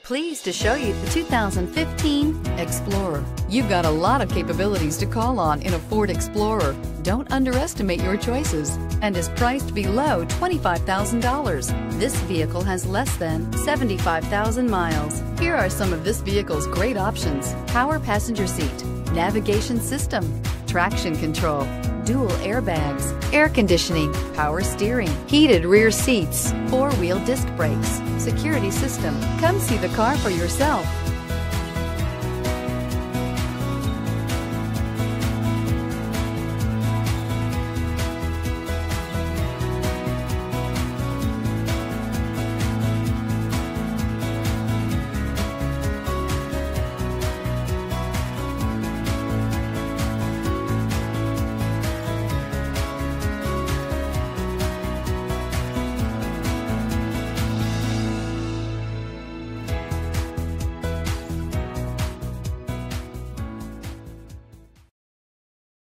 Pleased to show you the 2015 Explorer. You've got a lot of capabilities to call on in a Ford Explorer. Don't underestimate your choices and is priced below $25,000. This vehicle has less than 75,000 miles. Here are some of this vehicle's great options. Power passenger seat, navigation system, traction control, dual airbags, air conditioning, power steering, heated rear seats, four-wheel disc brakes, security system. Come see the car for yourself.